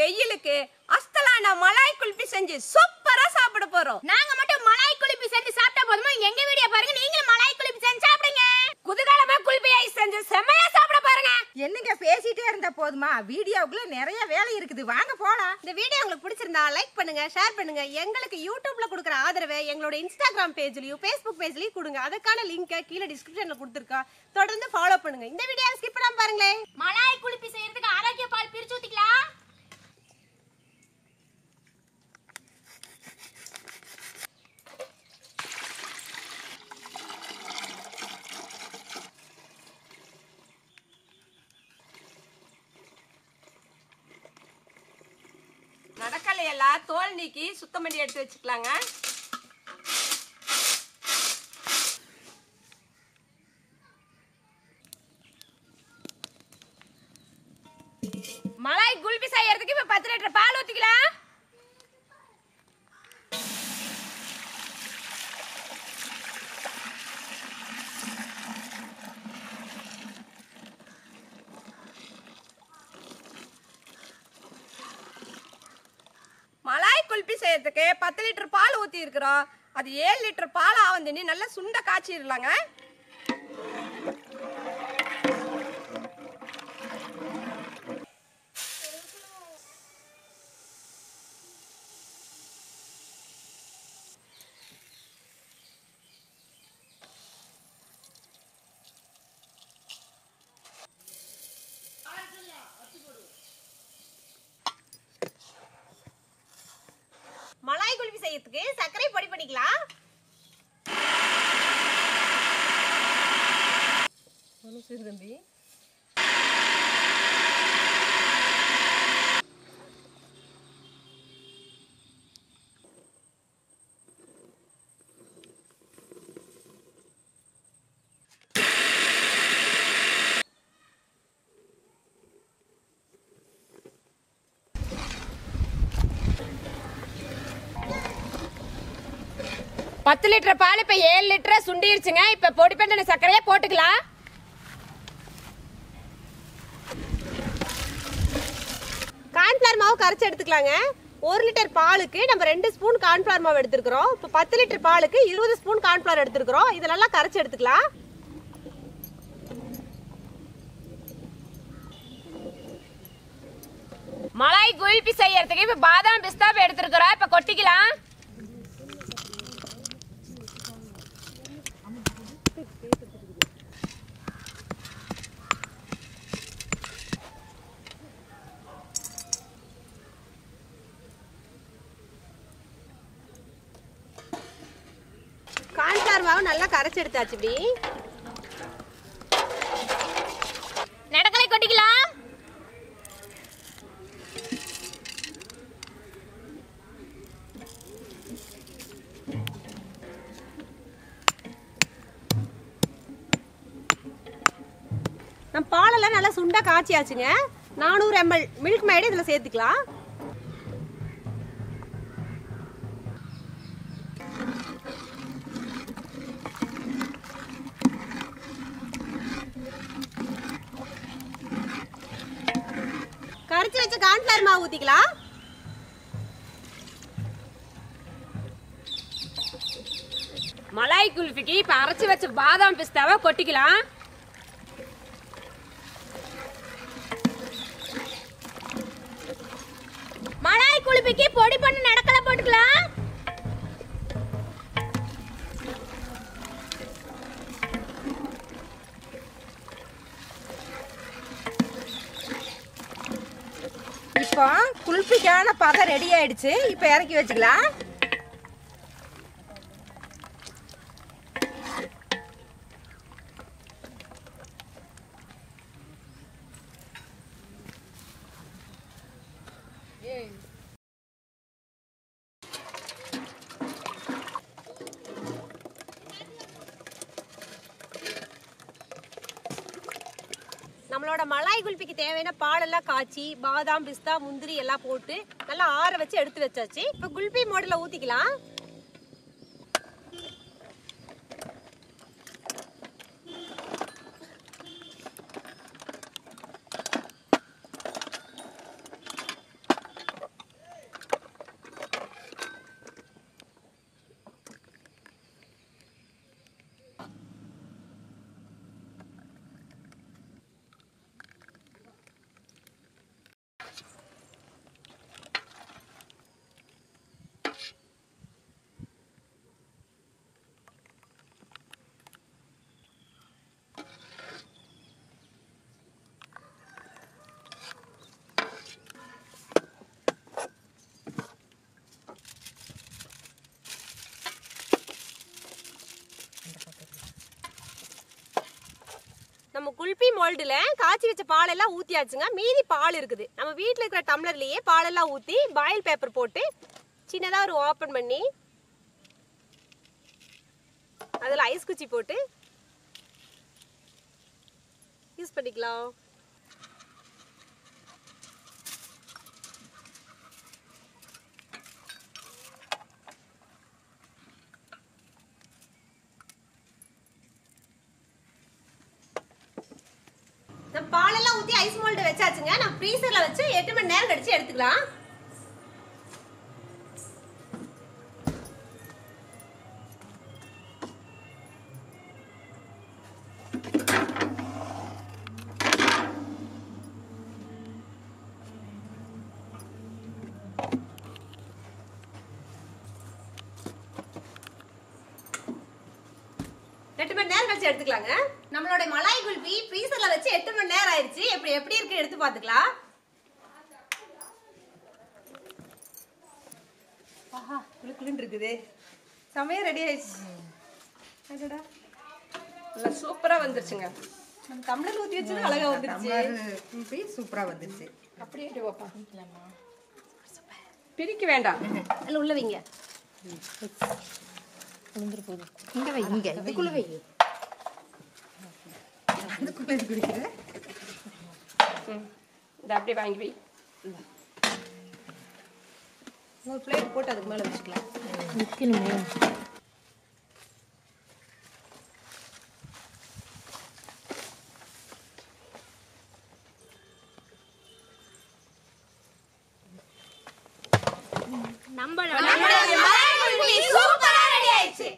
வெயிலுக்கு அஸ்தலான மலாய் குல்பி செஞ்சு சூப்பரா சாப்பிட போறோம். நாங்க மட்டும் மலாய் குளிப்பி செஞ்சு சாப்பிட்டா போதுமா? எங்க வீடியோ பாருங்க நீங்களும் மலாய் குளிப்பி செஞ்சு சாப்பிடுங்க. குதூகலமா குல்பி ஐஸ் செஞ்சு செமையா சாப்பிட பாருங்க. என்னங்க பேசிட்டே இருந்தா போதுமா? வீடியோக்குள்ள நிறைய வேலை இருக்குது. வாங்க போலாம். இந்த வீடியோ உங்களுக்கு பிடிச்சிருந்தா லைக் பண்ணுங்க ஷேர் பண்ணுங்க. எங்களுக்கு யூடியூப்ல கொடுக்குற ஆதரவை எங்களோட இன்ஸ்டாகிராம் பேஜ்லயும் ஃபேஸ்புக் பேஜ்லயும் கொடுங்க. அதுக்கான லிங்க் கீழே டிஸ்கிரிப்ஷன்ல கொடுத்துருக்கோம். தொடர்ந்து ஃபாலோ பண்ணுங்க. இந்த வீடியோ ஸ்கிப் பண்ணாம பாருங்களேன். மலாய் குளிப்பி செய்யறதுக்கு ஆரோக்கிய பால் பிரிச்சு ஊத்திக்கலாம். நடக்கலையெல்லாம் தோல் நீக்கி சுத்தம் பண்ணி எடுத்து வச்சுக்கலாங்க. மலாய் குல்பி செய்யறதுக்கு இப்ப பத்து லிட்டர் பால் ஊத்திக்கலாம் மலாய் குல்பி செய்யறதுக்கு பத்து லிட்டர் பால் ஊத்தி இருக்கிறோம் அது ஏழு லிட்டர் பால் ஆவந்தண்ணி நல்லா சுண்ட காய்ச்சிடலாங்க மலாய் குல்பி செய்யறதுக்கு சர்க்கரை பொடி பண்ணிக்கலாம் தம்பி பத்து லிட்டர் பால் இப்ப ஏழு லிட்டர் சுண்டிருச்சுங்க. இப்ப பொடி பண்ண சர்க்கரையை போட்டுக்கலாம். கார்ன்ஃபிளவர் மாவு கரைச்சி எடுத்துக்கலாங்க. ஒரு லிட்டர் பாலுக்கு நம்ம ரெண்டு ஸ்பூன் கார்ன்ஃபிளவர் மாவு எடுத்துருக்கிறோம். இப்போ பத்து லிட்டர் பாலுக்கு இருபது ஸ்பூன் கார்ன்ஃபிளவர் எடுத்துருக்கிறோம். இதை நல்லா கரைச்சி எடுத்துக்கலாம். மலாய் குல்பி செய்யறதுக்கு இப்ப பாதாம் பிஸ்தா எடுத்துருக்கிறோம். இப்ப கொட்டிக்கலாம் கார்ன்ஃபிளவர் மாவு நல்லா கரைச்சி எடுத்தாச்சு இப்படி. நடக்கலை கொட்டிக்கலாம். நம்ம பாலெல்லாம் நல்லா சுண்டா காய்ச்சியாச்சுங்க. நானூறு எம்எல் மில்க் மேடு இதில் சேர்த்துக்கலாம். கரைச்சி வச்ச கார்ன்ஃபிளவர் மாவு ஊற்றிக்கலாம் மலாய் குல்பிக்கு இப்ப அரைச்சு வச்ச பாதாம் பிஸ்தாவை கொட்டிக்கலாம். மலாய் குல்பிக்கு பொடி பண்ணி நடக்கல போட்டுக்கலாம். இப்போ குல்பிக்கான பதம் ரெடி ஆயிடுச்சு. இப்போ இறக்கி வச்சுக்கலாம். நம்மளோட மலாய் குல்பிக்கு தேவையான பாலெல்லாம் காய்ச்சி பாதாம் பிஸ்தா முந்திரி எல்லாம் போட்டு நல்லா ஆற வச்சு எடுத்து வச்சாச்சு. இப்போ குல்பி மாடலில் ஊத்திக்கலாம். நம்ம குல்பி மோல்டுல காய்ச்சி வச்ச பால் எல்லாம் ஊத்தியாச்சுங்க. மீதி பால் இருக்குது. நம்ம வீட்டில் இருக்கிற டம்ளர்லயே பால் எல்லாம் ஊத்தி பாயில் பேப்பர் போட்டு சின்னதா ஒரு ஓபன் பண்ணி அதுல ஐஸ் குச்சி போட்டு யூஸ் பண்ணிக்கலாம் நம்ம பாலெல்லாம் ஊத்தி ஐஸ் மோல்டு வச்சாச்சுங்க. நான் ஃப்ரீசரில் வச்சு எட்டு மணி நேரம் கழிச்சு எடுத்துக்கலாம். கழிச்சு எடுத்துக்கலாங்க. நம்மளோட மலாய் குல்பி ஃப்ரீசர்ல வச்சு எட்டு மணி நேரம் ஆயிடுச்சு. எப்படி எப்படி இருக்கு எடுத்து பாத்துக்கலாம் ஆஹா குளு குளுன்னு இருக்குது. சமையல் ரெடி ஆயிடுச்சு. அடடா. நல்லா சூப்பரா வந்துருச்சுங்க. நம்ம தமிழர் ஊத்தி வச்சது அழகா வந்துருச்சு. சூப்பரா வந்துருச்சு. அப்படியே வைப்பா பிரிக்க வேண்டாம். அதில் உள்ள வைங்க. இங்க வை இங்க. இதுக்குள்ள வை. அதுக்குள்ள இது குடிக்கிற? இந்த அப்படியே வாங்கி வை. ஒரு பிளேட் போட்டு அதுக்கு மேலே வச்சுக்கலாம். நம்மளோட சூப்பரா ரெடி ஆயிடுச்சு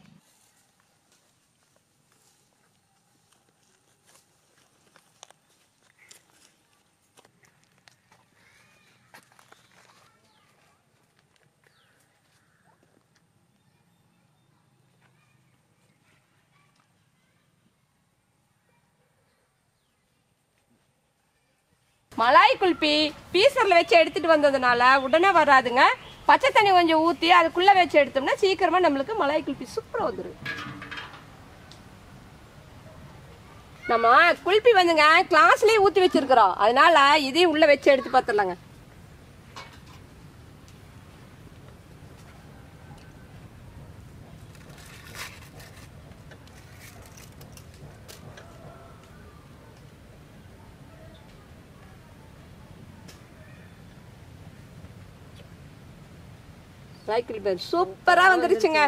மலாய் குல்பி பீசரில் வச்சு எடுத்துட்டு வந்ததுனால உடனே வராதுங்க. பச்சை தண்ணி கொஞ்சம் ஊற்றி அதுக்குள்ளே வச்சு எடுத்தோம்னா சீக்கிரமாக நம்மளுக்கு மலாய் குல்பி சூப்பராக வந்துரும். நம்ம குல்பி வந்துங்க கிளாஸ்லேயே ஊற்றி வச்சுருக்குறோம். அதனால இதையும் உள்ளே வச்சு எடுத்து பார்த்துடலாங்க. மலாய் குல்பி சூப்பரா வந்துருச்சுங்க.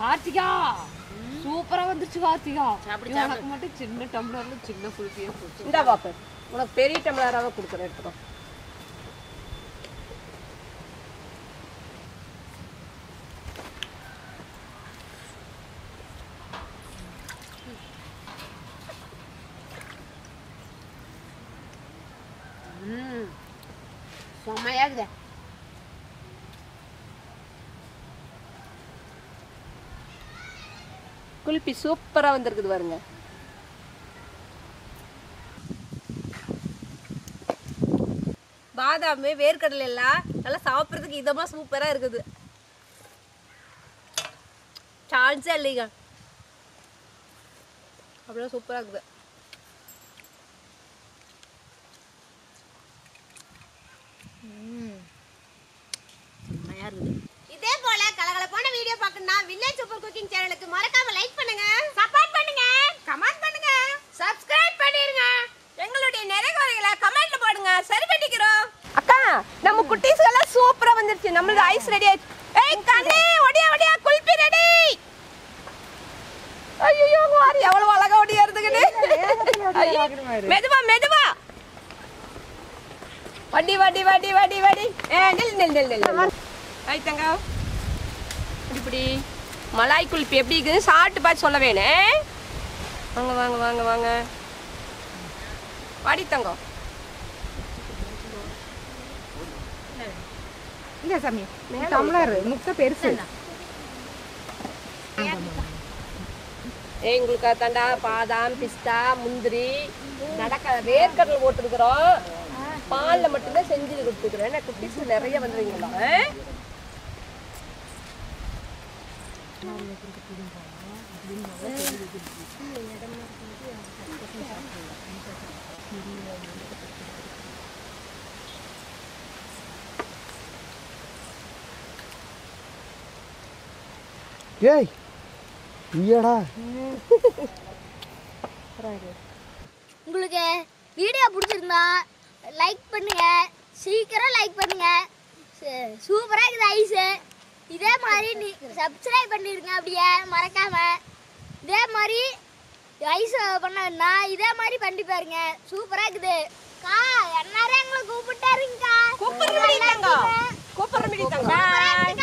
கார்த்திகா சூப்பரா வந்துருச்சு கார்த்திகா. மட்டும் சின்ன டம்ளர்ல சின்ன குல்பியே இந்த பாப்பர் உனக்கு பெரிய டம்ளராக கொடுக்குறேன் எடுத்துக்கோ. செம்மையா இருக்குதே குல்பி சூப்பரா வந்திருக்குது பாருங்க. பாதாம் வேர்க்கடலை எல்லாம் நல்லா சாப்பிட்றதுக்கு இதமா சூப்பரா இருக்குது. சான்ஸே இல்லைங்க. அவ்வளோ சூப்பரா இருக்குது. இதே போல கலகலப்பான வீடியோ பார்க்கணும்னா வில்லேஜ் சூப்பர் குக்கிங் சேனலுக்கு மறக்காம லைக் பண்ணுங்க சப்போர்ட் பண்ணுங்க கமெண்ட் பண்ணுங்க சப்ஸ்கிரைப் பண்ணிருங்க எங்களுடைய நிறைகுறைகளை கமெண்ட்ல போடுங்க சரி பண்ணிக்கிறோம் அக்கா நம்ம குட்டீஸ் எல்லாம் சூப்பரா வந்துருச்சு நம்மளது ஐஸ் ரெடி ஆயிடுச்சு ஏய் கண்ணே ஒடியா ஒடியா குல்பி ரெடி ஐயோ வாரி எவ்வளவு அழகா ஒடியாருதுங்கன்னு ஐயோ, மெதுவா மெதுவா வடி வடி வடி வடி வடி ஏ நில் நில் நில் நில் ஐ தங்க இப்படி மலாய் குல்பி எப்படி இருக்குது சாப்பிட்டு பார்த்து சொல்ல வேணும் வாங்க வாங்க வாங்க வாங்க வாடி தங்கம் இல்ல சாமி டம்ளர் முட்டை பெருசு ஏய் உங்களுக்கு தண்டா பாதாம் பிஸ்தா முந்திரி நடக்க வேர்க்கடலை போட்டுருக்குறோம் பாலில் மட்டும்தான் செஞ்சு கொடுத்துருக்குறேன் ஏன்னா குட்டீஸ் நிறைய வந்துருவீங்களா? ஏய் நீயாடா? உங்களுக்கு வீடியோ பிடிச்சிருந்தா லைக் பண்ணுங்க. சீக்கிரம் லைக் பண்ணுங்க. சு- சூப்பரா இருக்குது ஐஸு. இதே மாதிரி நீ சப்ஸ்கிரைப் பண்ணிருங்க அப்படியே மறக்காம. இதே மாதிரி ஐஸ் பண்ணா இதே மாதிரி பண்ணி பாருங்க. சூப்பரா இருக்குது. கா எல்லாரும் எங்களை கூப்பிட்டாருங்கக்கா. கூப்பிடுற மாதிரி